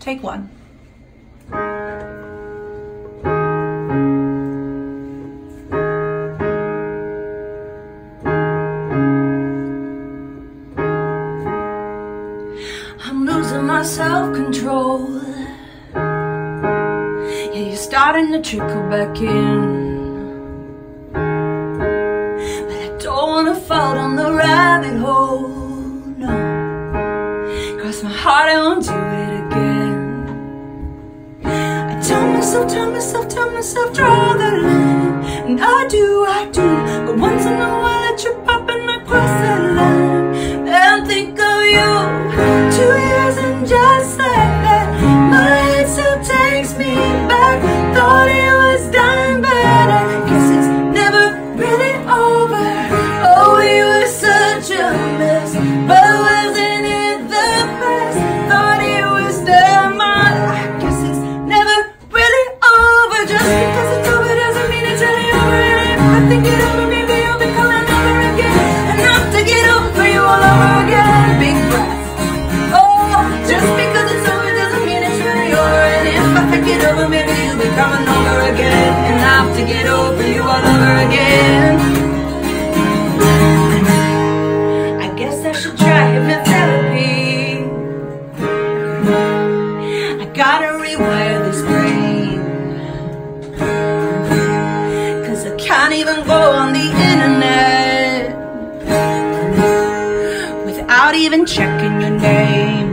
Take one. I'm losing my self-control. Yeah, you're starting to trickle back in. But I don't wanna fall down the rabbit hole. tell myself, tell myself, draw the line. And I do, I do. But once in a while, I trip out. coming over again. And have to get over you all over again. I guess I should try hypnotherapy. I gotta rewire this brain. Cause I can't even go on the internet Without even checking your name.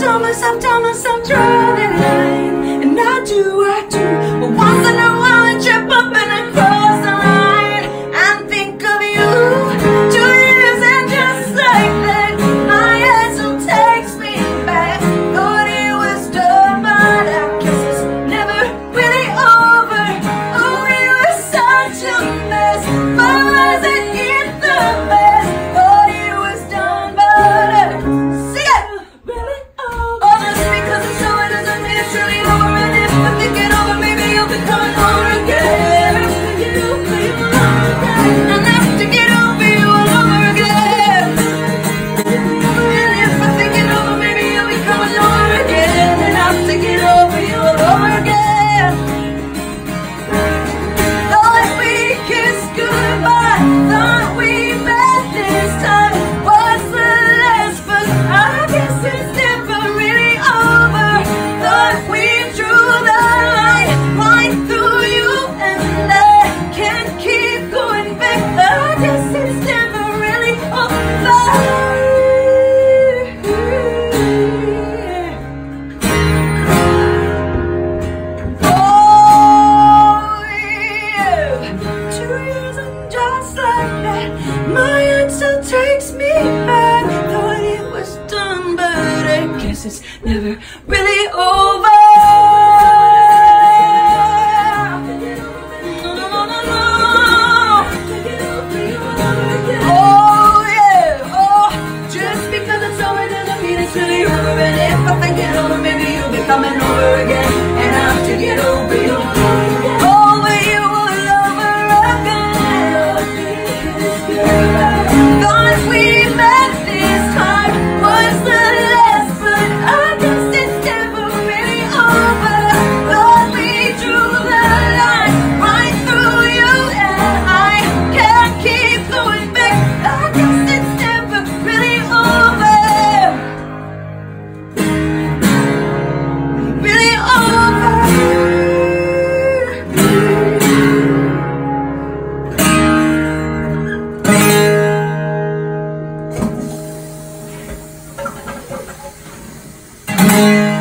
Thomas, I'm Thomas, I'm drawing line. And I do, I do. But once in a while I trip up and I just like that My answer takes me back. Thought it was done but I guess it's never really over. Amen.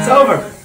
over.